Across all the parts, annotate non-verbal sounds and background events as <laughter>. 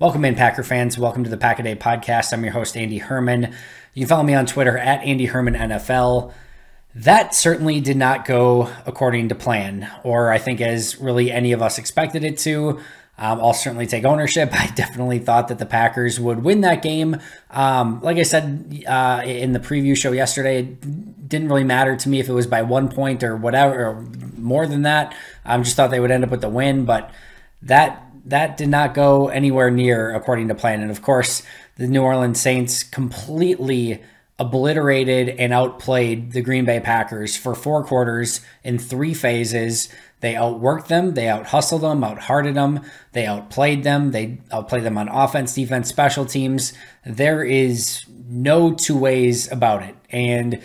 Welcome in, Packer fans. Welcome to the Pack a Day podcast. I'm your host, Andy Herman. You can follow me on Twitter at Andy Herman NFL. That certainly did not go according to plan, or I think as really any of us expected it to. Um, I'll certainly take ownership. <laughs> I definitely thought that the Packers would win that game. Um, like I said uh, in the preview show yesterday, it didn't really matter to me if it was by one point or whatever, or more than that. I um, just thought they would end up with the win, but that that did not go anywhere near according to plan. And of course, the New Orleans Saints completely obliterated and outplayed the Green Bay Packers for four quarters in three phases. They outworked them, they out hustled them, out hearted them, they outplayed them, they outplayed them on offense, defense, special teams. There is no two ways about it. And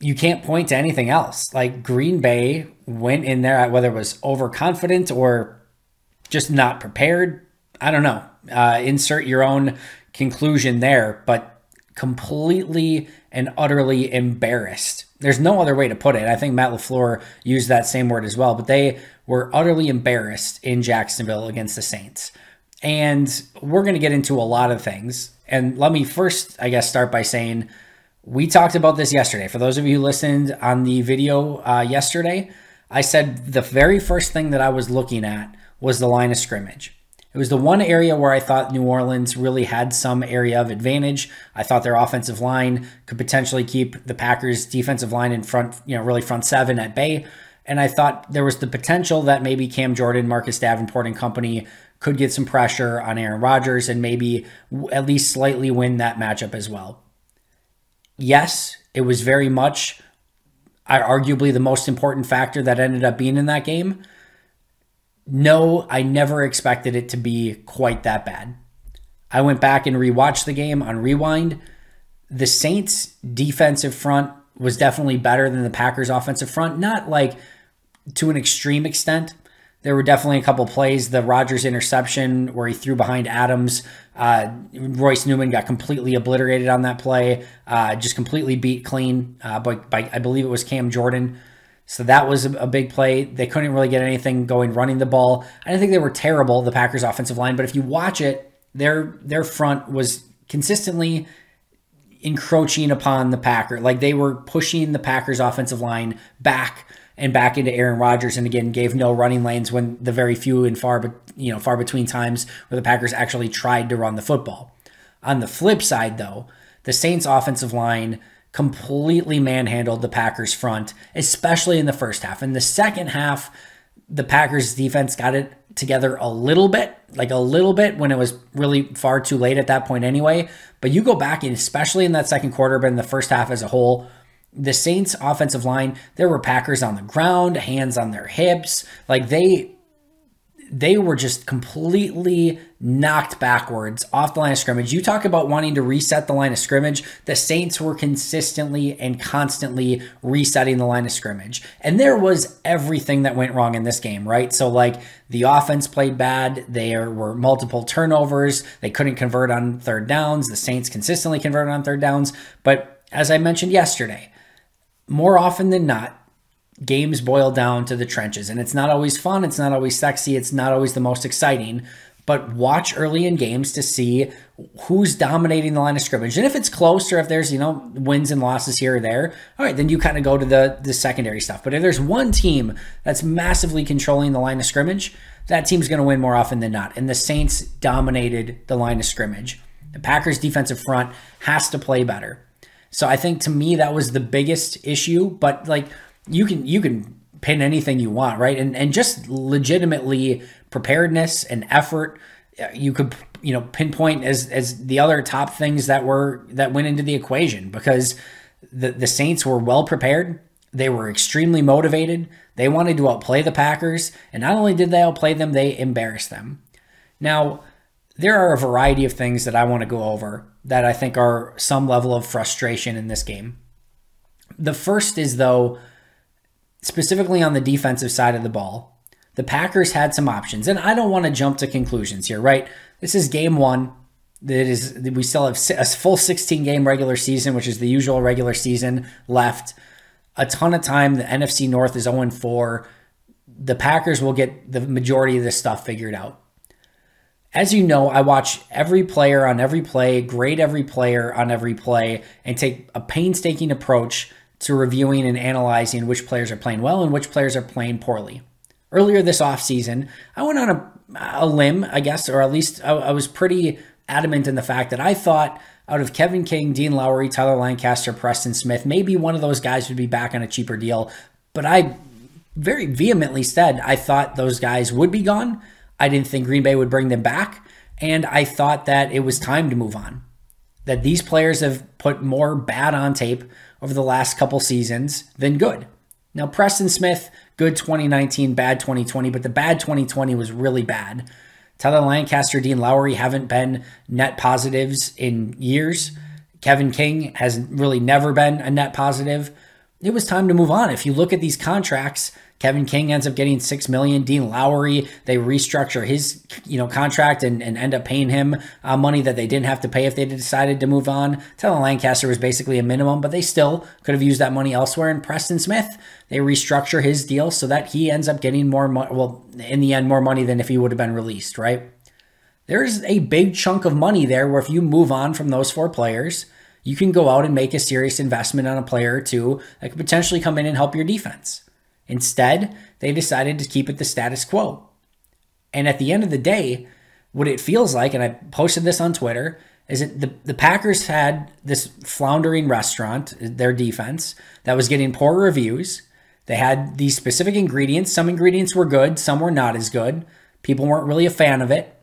you can't point to anything else. Like Green Bay went in there, whether it was overconfident or just not prepared. I don't know. Uh, insert your own conclusion there, but completely and utterly embarrassed. There's no other way to put it. I think Matt LaFleur used that same word as well, but they were utterly embarrassed in Jacksonville against the Saints. And we're going to get into a lot of things. And let me first, I guess, start by saying we talked about this yesterday. For those of you who listened on the video uh, yesterday, I said the very first thing that I was looking at was the line of scrimmage. It was the one area where I thought New Orleans really had some area of advantage. I thought their offensive line could potentially keep the Packers' defensive line in front, you know, really front seven at bay. And I thought there was the potential that maybe Cam Jordan, Marcus Davenport, and company could get some pressure on Aaron Rodgers and maybe at least slightly win that matchup as well. Yes, it was very much, uh, arguably, the most important factor that ended up being in that game no, I never expected it to be quite that bad. I went back and rewatched the game on rewind. The Saints' defensive front was definitely better than the Packers' offensive front, not like to an extreme extent. There were definitely a couple plays. The Rodgers interception where he threw behind Adams. Uh, Royce Newman got completely obliterated on that play, uh, just completely beat clean uh, by, by, I believe it was Cam Jordan. So that was a, big play. They couldn't really get anything going running the ball. I didn't think they were terrible, the Packers offensive line, but if you watch it, their their front was consistently encroaching upon the Packer. Like they were pushing the Packers offensive line back and back into Aaron Rodgers and again gave no running lanes when the very few and far but you know far between times where the Packers actually tried to run the football. On the flip side though, the Saints offensive line completely manhandled the Packers front, especially in the first half. In the second half, the Packers defense got it together a little bit, like a little bit when it was really far too late at that point anyway. But you go back and especially in that second quarter, but in the first half as a whole, the Saints offensive line, there were Packers on the ground, hands on their hips. Like they they were just completely knocked backwards off the line of scrimmage. You talk about wanting to reset the line of scrimmage. The Saints were consistently and constantly resetting the line of scrimmage. And there was everything that went wrong in this game, right? So, like, the offense played bad. There were multiple turnovers. They couldn't convert on third downs. The Saints consistently converted on third downs. But as I mentioned yesterday, more often than not, games boil down to the trenches. And it's not always fun, it's not always sexy, it's not always the most exciting. But watch early in games to see who's dominating the line of scrimmage. And if it's close or if there's, you know, wins and losses here or there, all right, then you kind of go to the, the secondary stuff. But if there's one team that's massively controlling the line of scrimmage, that team's going to win more often than not. And the Saints dominated the line of scrimmage. The Packers' defensive front has to play better. So I think to me that was the biggest issue. But like you can you can pin anything you want, right? And and just legitimately preparedness and effort, uh, you could you know pinpoint as as the other top things that were that went into the equation because the the Saints were well prepared. They were extremely motivated. They wanted to outplay the Packers, and not only did they outplay them, they embarrassed them. Now, there are a variety of things that I want to go over that I think are some level of frustration in this game. The first is though specifically on the defensive side of the ball, the Packers had some options. And I don't want to jump to conclusions here, right? This is game one. That is, we still have a full 16 game regular season, which is the usual regular season left. A ton of time. The NFC North is 0 4. The Packers will get the majority of this stuff figured out. as you know, I watch every player on every play, grade every player on every play, and take a painstaking approach to reviewing and analyzing which players are playing well and which players are playing poorly. Earlier this offseason, I went on a, a limb, I guess, or at least I, I was pretty adamant in the fact that I thought out of Kevin King, Dean Lowry, Tyler Lancaster, Preston Smith, maybe one of those guys would be back on a cheaper deal. But I very vehemently said I thought those guys would be gone. I didn't think Green Bay would bring them back. And I thought that it was time to move on. That these players have put more bad on tape over the last couple seasons than good. Now, Preston Smith, good 2019, bad 2020, but the bad 2020 was really bad. Tyler Lancaster, Dean Lowry haven't been net positives in years. Kevin King has really never been a net positive. It was time to move on. If you look at these contracts, Kevin King ends up getting six million. Dean Lowry, they restructure his you know contract and, and end up paying him uh, money that they didn't have to pay if they decided to move on. Tyler Lancaster was basically a minimum, but they still could have used that money elsewhere. And Preston Smith, they restructure his deal so that he ends up getting more money. Well, in the end, more money than if he would have been released, right? There's a big chunk of money there where if you move on from those four players, you can go out and make a serious investment on a player or two that could potentially come in and help your defense. Instead, they decided to keep it the status quo. And at the end of the day, what it feels like, and I posted this on Twitter, is that the, the Packers had this floundering restaurant, their defense, that was getting poor reviews. They had these specific ingredients. Some ingredients were good, some were not as good. People weren't really a fan of it.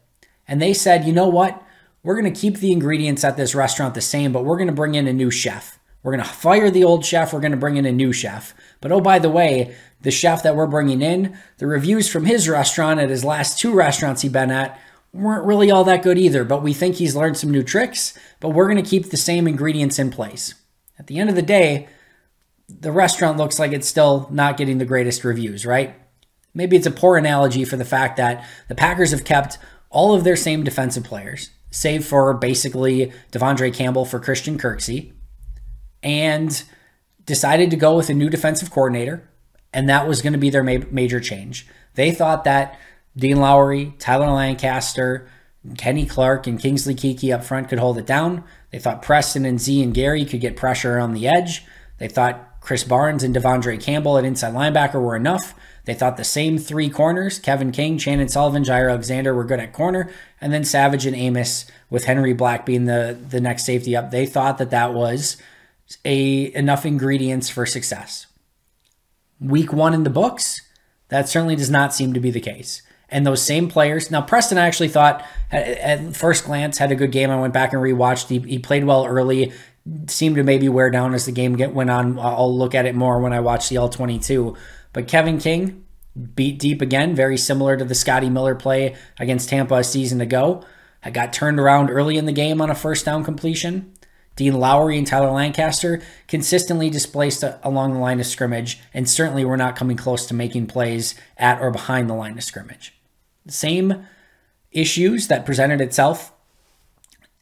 And they said, you know what? We're going to keep the ingredients at this restaurant the same, but we're going to bring in a new chef. We're going to fire the old chef. We're going to bring in a new chef. But oh, by the way, the chef that we're bringing in, the reviews from his restaurant at his last two restaurants he'd been at weren't really all that good either. But we think he's learned some new tricks, but we're going to keep the same ingredients in place. At the end of the day, the restaurant looks like it's still not getting the greatest reviews, right? Maybe it's a poor analogy for the fact that the Packers have kept all of their same defensive players, save for basically De'Vondre Campbell for Christian Kirksey, and decided to go with a new defensive coordinator and that was going to be their ma- major change. They thought that Dean Lowry, Tyler Lancaster, Kenny Clark, and Kingsley Keke up front could hold it down. They thought Preston and Z and Gary could get pressure on the edge. They thought Krys Barnes and De'Vondre Campbell at inside linebacker were enough. They thought the same three corners, Kevin King, Chandon Sullivan, Jaire Alexander, were good at corner, and then Savage and Amos with Henry Black being the, the next safety up. They thought that that was a enough ingredients for success week one in the books, that certainly does not seem to be the case. And those same players. Now, Preston, I actually thought at first glance had a good game. I went back and rewatched. He, he played well early, seemed to maybe wear down as the game get, went on. I'll look at it more when I watch the All 22. But Kevin King beat deep again, very similar to the Scotty Miller play against Tampa a season ago. I got turned around early in the game on a first down completion. Dean Lowry and Tyler Lancaster consistently displaced uh, along the line of scrimmage, and certainly were not coming close to making plays at or behind the line of scrimmage. Same issues that presented itself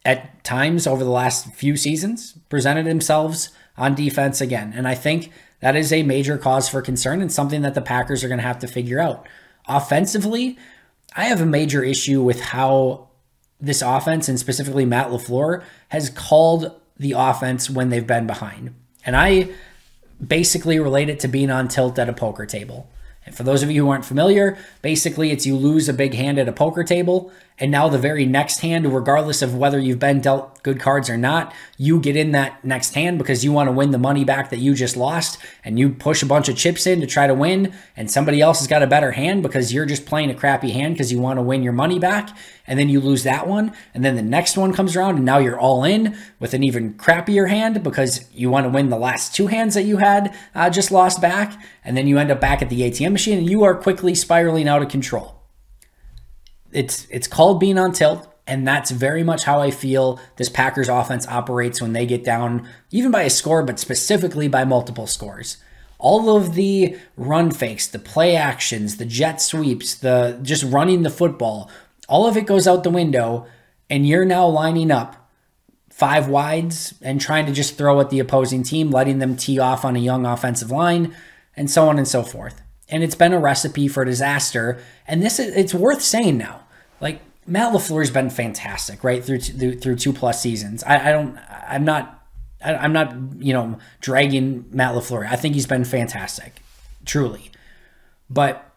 at times over the last few seasons presented themselves on defense again. And I think that is a major cause for concern and something that the Packers are going to have to figure out. Offensively, I have a major issue with how this offense and specifically Matt LaFleur has called the offense when they've been behind. And I basically relate it to being on tilt at a poker table. And for those of you who aren't familiar, basically it's you lose a big hand at a poker table and now the very next hand, regardless of whether you've been dealt good cards or not, you get in that next hand because you want to win the money back that you just lost. And you push a bunch of chips in to try to win. And somebody else has got a better hand because you're just playing a crappy hand because you want to win your money back. And then you lose that one. And then the next one comes around and now you're all in with an even crappier hand because you want to win the last two hands that you had uh, just lost back. And then you end up back at the ATM machine and you are quickly spiraling out of control it's it's called being on tilt and that's very much how I feel this Packers offense operates when they get down even by a score but specifically by multiple scores. All of the run fakes, the play actions, the jet sweeps, the just running the football, all of it goes out the window and you're now lining up five wides and trying to just throw at the opposing team, letting them tee off on a young offensive line and so on and so forth and it's been a recipe for disaster. And this is it's worth saying now. Like Matt LaFleur's been fantastic, right? Through through, through two plus seasons. I, I don't I'm not I'm not, you know, dragging Matt LaFleur. I think he's been fantastic, truly. But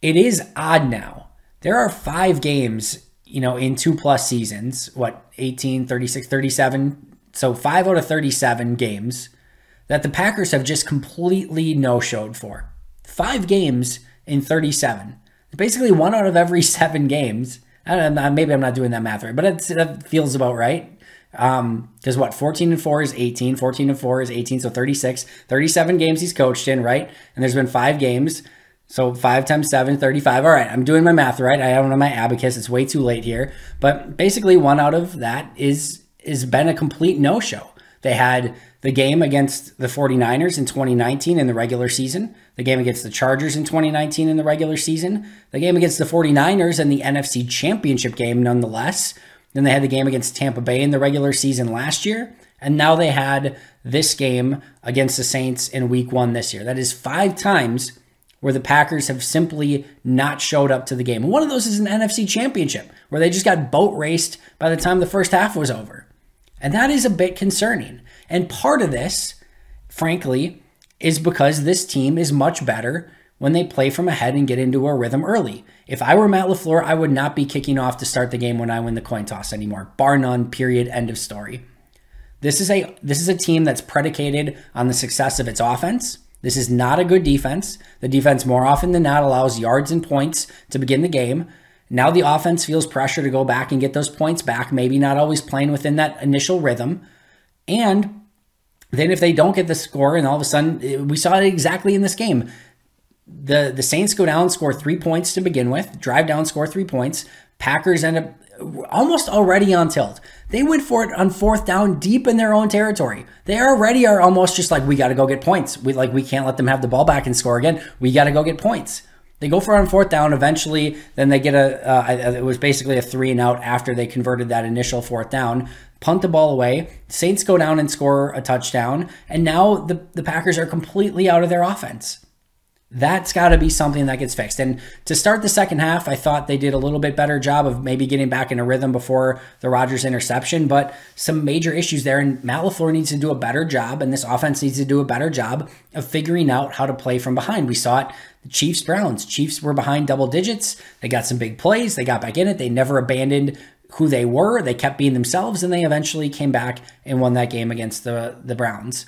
it is odd now. There are five games, you know, in two plus seasons, what, 18, 36, 37. So five out of 37 games that the Packers have just completely no showed for. Five games in 37. Basically, one out of every seven games. Know, maybe I'm not doing that math right, but it, that feels about right. Um, because what 14 and 4 is 18, 14 and 4 is 18, so 36, 37 games he's coached in, right? And there's been five games. So 5 times 7, 35. All right, I'm doing my math right. I don't know my abacus. It's way too late here. But basically, one out of that is is been a complete no-show. They had the game against the 49ers in 2019 in the regular season, the game against the Chargers in 2019 in the regular season, the game against the 49ers in the NFC Championship game nonetheless, then they had the game against Tampa Bay in the regular season last year. And now they had this game against the Saints in week one this year. That is five times where the Packers have simply not showed up to the game. And one of those is an NFC championship where they just got boat raced by the time the first half was over. And that is a bit concerning. And part of this, frankly, is because this team is much better when they play from ahead and get into a rhythm early. If I were Matt LaFleur, I would not be kicking off to start the game when I win the coin toss anymore. Bar none, period, end of story. This is a this is a team that's predicated on the success of its offense. This is not a good defense. The defense more often than not allows yards and points to begin the game. Now the offense feels pressure to go back and get those points back, maybe not always playing within that initial rhythm. And then if they don't get the score and all of a sudden we saw it exactly in this game the the Saints go down, score three points to begin with, drive down, score three points. Packers end up almost already on tilt. They went for it on fourth down, deep in their own territory. They already are almost just like we got to go get points. We like we can't let them have the ball back and score again. We got to go get points. They go for it on fourth down. Eventually, then they get a. Uh, it was basically a three and out after they converted that initial fourth down. Punt the ball away. Saints go down and score a touchdown, and now the the Packers are completely out of their offense. That's got to be something that gets fixed. And to start the second half, I thought they did a little bit better job of maybe getting back in a rhythm before the Rodgers interception, but some major issues there. And Matt LaFleur needs to do a better job, and this offense needs to do a better job of figuring out how to play from behind. We saw it the Chiefs Browns. Chiefs were behind double digits. They got some big plays. They got back in it. They never abandoned who they were. They kept being themselves, and they eventually came back and won that game against the, the Browns.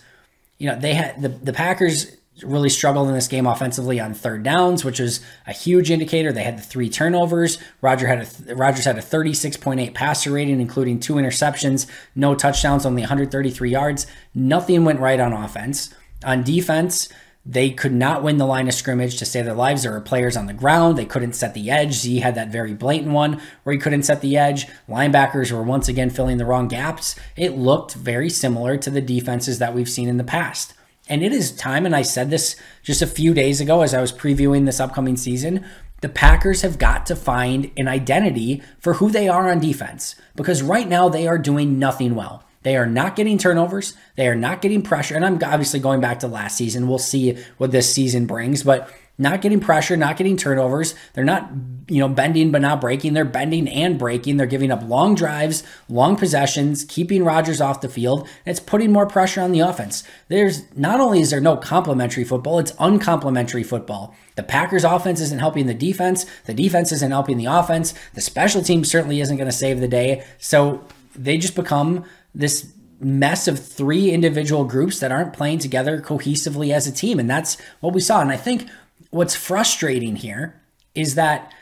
You know, they had the, the Packers really struggled in this game offensively on third downs, which was a huge indicator. They had the three turnovers. Roger had a Rodgers had a 36.8 passer rating, including two interceptions, no touchdowns, only 133 yards. Nothing went right on offense. On defense, they could not win the line of scrimmage to save their lives. There were players on the ground. They couldn't set the edge. Z had that very blatant one where he couldn't set the edge. Linebackers were once again filling the wrong gaps. It looked very similar to the defenses that we've seen in the past. And it is time, and I said this just a few days ago as I was previewing this upcoming season. The Packers have got to find an identity for who they are on defense because right now they are doing nothing well. They are not getting turnovers. They are not getting pressure. And I'm obviously going back to last season. We'll see what this season brings, but not getting pressure, not getting turnovers. They're not, you know, bending but not breaking. They're bending and breaking. They're giving up long drives, long possessions, keeping Rodgers off the field. it's putting more pressure on the offense. There's not only is there no complementary football, it's uncomplimentary football. The Packers offense isn't helping the defense. The defense isn't helping the offense. The special team certainly isn't going to save the day. So they just become this mess of three individual groups that aren't playing together cohesively as a team. And that's what we saw. And I think what's frustrating here is that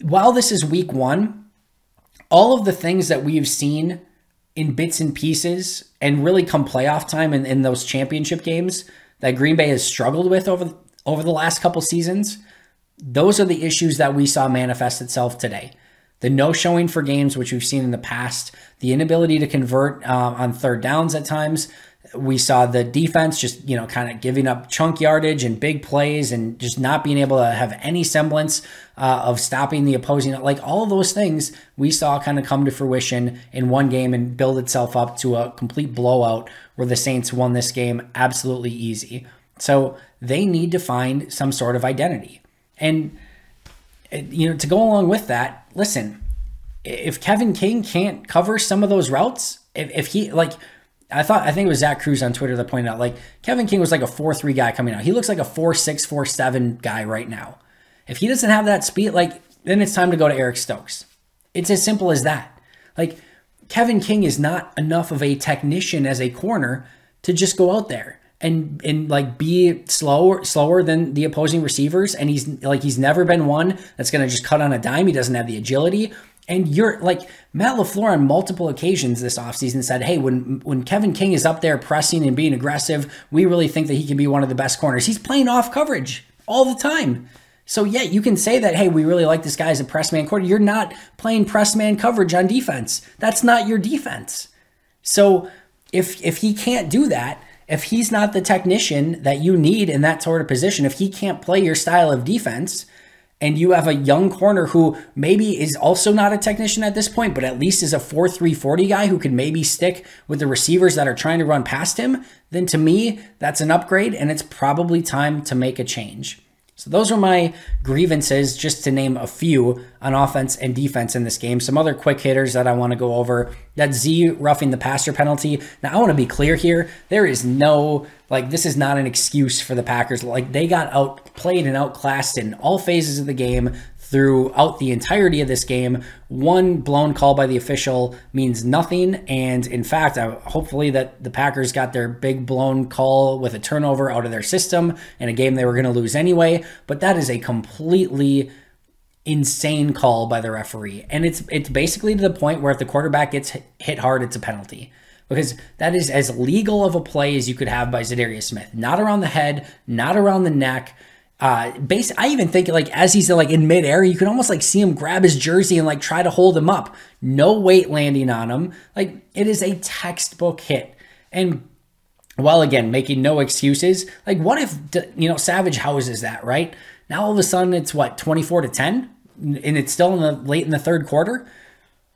while this is week one, all of the things that we've seen in bits and pieces and really come playoff time in, in those championship games that Green Bay has struggled with over, over the last couple seasons, those are the issues that we saw manifest itself today. The no showing for games, which we've seen in the past, the inability to convert uh, on third downs at times, we saw the defense just, you know, kind of giving up chunk yardage and big plays and just not being able to have any semblance uh, of stopping the opposing. Like all of those things we saw kind of come to fruition in one game and build itself up to a complete blowout where the Saints won this game absolutely easy. So they need to find some sort of identity. And, you know, to go along with that, listen, if Kevin King can't cover some of those routes, if, if he like I thought I think it was Zach Kruse on Twitter that pointed out like Kevin King was like a four three guy coming out. He looks like a four six four seven guy right now. If he doesn't have that speed, like then it's time to go to Eric Stokes. It's as simple as that. Like Kevin King is not enough of a technician as a corner to just go out there and and like be slower slower than the opposing receivers and he's like he's never been one that's going to just cut on a dime he doesn't have the agility and you're like Matt LaFleur on multiple occasions this offseason said, hey, when when Kevin King is up there pressing and being aggressive, we really think that he can be one of the best corners. He's playing off coverage all the time. So yeah, you can say that, hey, we really like this guy as a press man corner. You're not playing press man coverage on defense. That's not your defense. So if if he can't do that, if he's not the technician that you need in that sort of position, if he can't play your style of defense, and you have a young corner who maybe is also not a technician at this point, but at least is a 4 3 40 guy who can maybe stick with the receivers that are trying to run past him, then to me, that's an upgrade and it's probably time to make a change. So those are my grievances, just to name a few on offense and defense in this game. Some other quick hitters that I want to go over. That Z roughing the passer penalty. Now I want to be clear here. There is no like this is not an excuse for the Packers. Like they got outplayed and outclassed in all phases of the game throughout the entirety of this game. One blown call by the official means nothing. And in fact, uh, hopefully that the Packers got their big blown call with a turnover out of their system in a game they were going to lose anyway. But that is a completely insane call by the referee. And it's it's basically to the point where if the quarterback gets hit hard, it's a penalty. Because that is as legal of a play as you could have by Za'Darius Smith. Not around the head, not around the neck uh base i even think like as he's like in midair you can almost like see him grab his jersey and like try to hold him up. No weight landing on him. Like it is a textbook hit. And while again making no excuses like what if you know savage houses that right? Now all of a sudden it's what 24 to 10 and it's still in the late in the third quarter?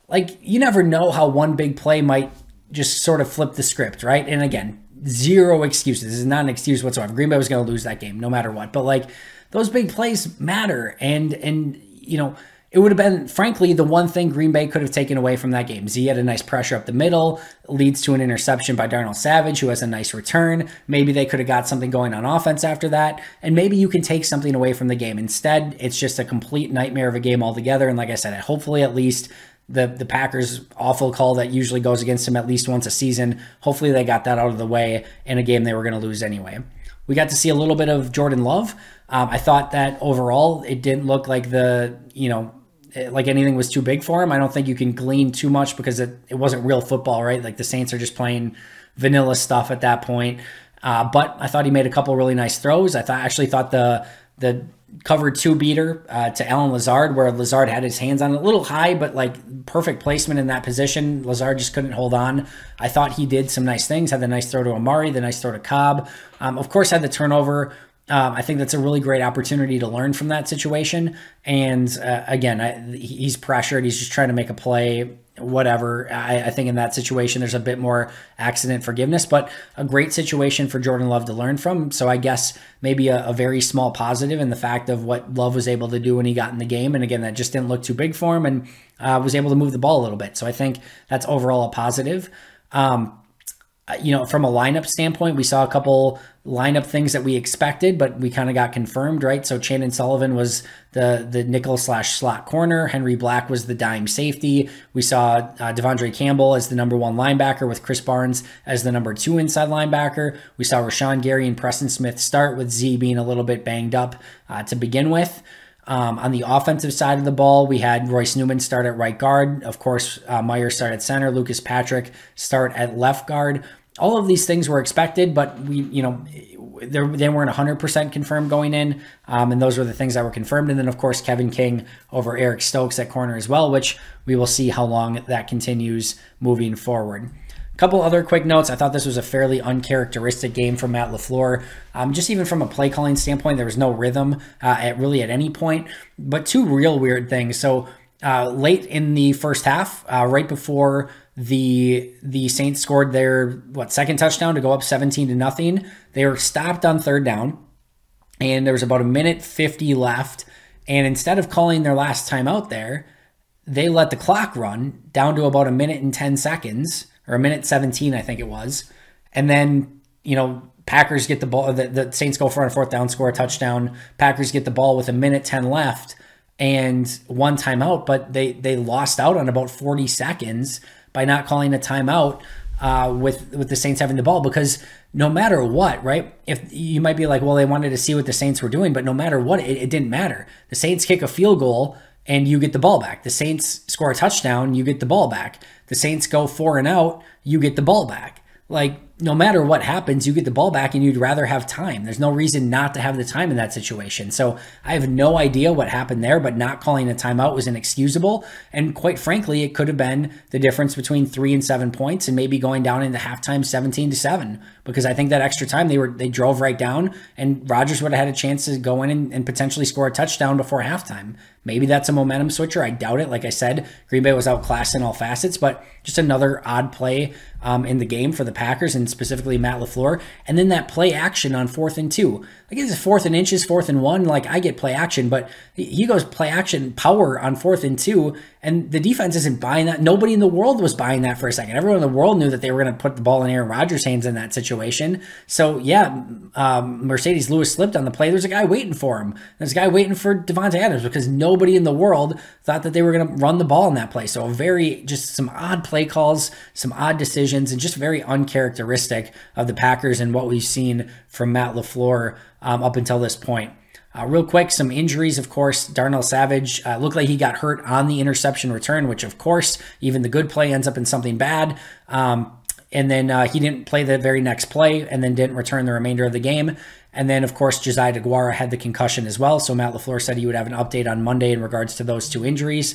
Like you never know how one big play might just sort of flip the script right? And again zero excuses. This is not an excuse whatsoever. Green Bay was going to lose that game no matter what. But like those big plays matter, and and you know it would have been frankly the one thing Green Bay could have taken away from that game. Z had a nice pressure up the middle, leads to an interception by Darnell Savage, who has a nice return. Maybe they could have got something going on offense after that, and maybe you can take something away from the game. Instead, it's just a complete nightmare of a game altogether. And like I said, hopefully at least the the Packers awful call that usually goes against him at least once a season. Hopefully they got that out of the way in a game they were going to lose anyway. We got to see a little bit of Jordan Love. Um, I thought that overall it didn't look like the you know like anything was too big for him. I don't think you can glean too much because it, it wasn't real football, right? Like the Saints are just playing vanilla stuff at that point. Uh, but I thought he made a couple really nice throws. I thought actually thought the the covered two beater uh, to Allen Lazard, where Lazard had his hands on a little high, but like perfect placement in that position. Lazard just couldn't hold on. I thought he did some nice things. Had the nice throw to Amari, the nice throw to Cobb. Um, of course, had the turnover. Um, I think that's a really great opportunity to learn from that situation. And uh, again, I, he's pressured. He's just trying to make a play whatever. I, I, think in that situation, there's a bit more accident forgiveness, but a great situation for Jordan Love to learn from. So I guess maybe a, a, very small positive in the fact of what Love was able to do when he got in the game. And again, that just didn't look too big for him and uh, was able to move the ball a little bit. So I think that's overall a positive. Um, you know, from a lineup standpoint, we saw a couple lineup things that we expected, but we kind of got confirmed, right? So Chandon Sullivan was the the nickel slash slot corner. Henry Black was the dime safety. We saw uh, De'Vondre Campbell as the number one linebacker with Krys Barnes as the number two inside linebacker. We saw Rashan Gary and Preston Smith start with Z being a little bit banged up uh, to begin with. Um, on the offensive side of the ball, we had Royce Newman start at right guard. Of course, uh, Meyer start at center. Lucas Patrick start at left guard. All of these things were expected, but we, you know, they weren't 100% confirmed going in. Um, and those were the things that were confirmed. And then, of course, Kevin King over Eric Stokes at corner as well, which we will see how long that continues moving forward. A couple other quick notes. I thought this was a fairly uncharacteristic game from Matt LaFleur. Um, just even from a play calling standpoint, there was no rhythm uh, at really at any point. But two real weird things. So uh, late in the first half, uh, right before the the Saints scored their what second touchdown to go up 17 to nothing, they were stopped on third down, and there was about a minute 50 left. And instead of calling their last time out there, they let the clock run down to about a minute and 10 seconds, or a minute 17, I think it was. And then, you know, Packers get the ball, the, the Saints go for a fourth down, score a touchdown. Packers get the ball with a minute 10 left and one timeout, but they, they lost out on about 40 seconds by not calling a timeout uh, with with the Saints having the ball because no matter what, right? If you might be like, well, they wanted to see what the Saints were doing, but no matter what, it, it didn't matter. The Saints kick a field goal and you get the ball back. The Saints score a touchdown, you get the ball back. The Saints go four and out, you get the ball back. Like no matter what happens, you get the ball back and you'd rather have time. There's no reason not to have the time in that situation. So I have no idea what happened there, but not calling a timeout was inexcusable. And quite frankly, it could have been the difference between three and seven points and maybe going down into halftime 17 to seven. Because I think that extra time they were they drove right down and Rodgers would have had a chance to go in and, and potentially score a touchdown before halftime. Maybe that's a momentum switcher. I doubt it. Like I said, Green Bay was outclassed in all facets, but just another odd play um, in the game for the Packers and specifically Matt LaFleur. And then that play action on fourth and two. Like it's fourth and inches, fourth and one. Like I get play action, but he goes play action power on fourth and two. And the defense isn't buying that. Nobody in the world was buying that for a second. Everyone in the world knew that they were going to put the ball in Aaron Rodgers' hands in that situation. So yeah, um, Marcedes Lewis slipped on the play. There's a guy waiting for him. There's a guy waiting for Davante Adams because nobody in the world thought that they were going to run the ball in that play. So very just some odd play calls, some odd decisions, and just very uncharacteristic of the Packers and what we've seen from Matt LaFleur um, up until this point. Uh, real quick, some injuries, of course. Darnell Savage uh, looked like he got hurt on the interception return, which, of course, even the good play ends up in something bad. Um, and then uh, he didn't play the very next play and then didn't return the remainder of the game. And then, of course, Josiah DeGuara had the concussion as well. So Matt LaFleur said he would have an update on Monday in regards to those two injuries.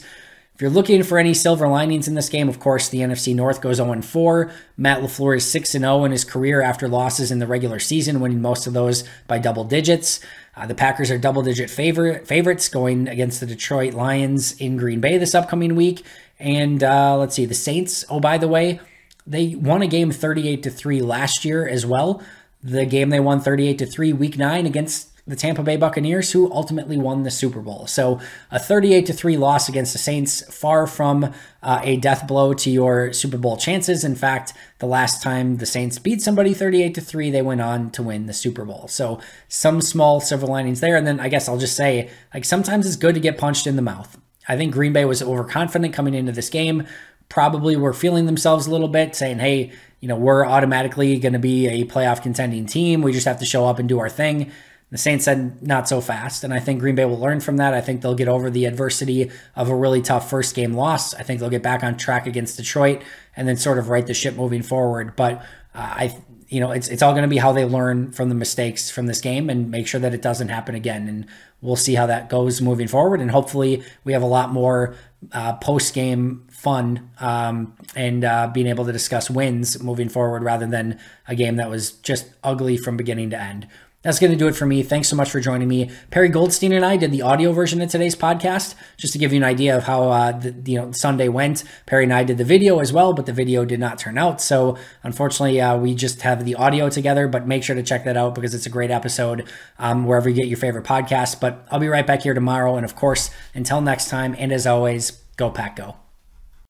If you're looking for any silver linings in this game, of course, the NFC North goes 0 4. Matt LaFleur is 6 0 in his career after losses in the regular season, winning most of those by double digits. Uh, the Packers are double digit favorite, favorites going against the Detroit Lions in Green Bay this upcoming week. And uh, let's see, the Saints, oh, by the way, they won a game 38 to 3 last year as well. The game they won 38 to 3 week 9 against the Tampa Bay Buccaneers, who ultimately won the Super Bowl. So a 38 to 3 loss against the Saints, far from uh, a death blow to your Super Bowl chances. In fact, the last time the Saints beat somebody 38 to 3, they went on to win the Super Bowl. So some small silver linings there. And then I guess I'll just say, like, sometimes it's good to get punched in the mouth. I think Green Bay was overconfident coming into this game. Probably were feeling themselves a little bit, saying, hey, you know, we're automatically going to be a playoff contending team. We just have to show up and do our thing. The Saints said not so fast, and I think Green Bay will learn from that. I think they'll get over the adversity of a really tough first game loss. I think they'll get back on track against Detroit and then sort of right the ship moving forward. But uh, I, you know, it's it's all going to be how they learn from the mistakes from this game and make sure that it doesn't happen again. And we'll see how that goes moving forward. And hopefully, we have a lot more uh, post game fun um, and uh, being able to discuss wins moving forward rather than a game that was just ugly from beginning to end. That's going to do it for me. Thanks so much for joining me. Perry Goldstein and I did the audio version of today's podcast, just to give you an idea of how uh, the you know Sunday went. Perry and I did the video as well, but the video did not turn out. So unfortunately, uh, we just have the audio together. But make sure to check that out because it's a great episode um, wherever you get your favorite podcast. But I'll be right back here tomorrow, and of course, until next time, and as always, go pack go.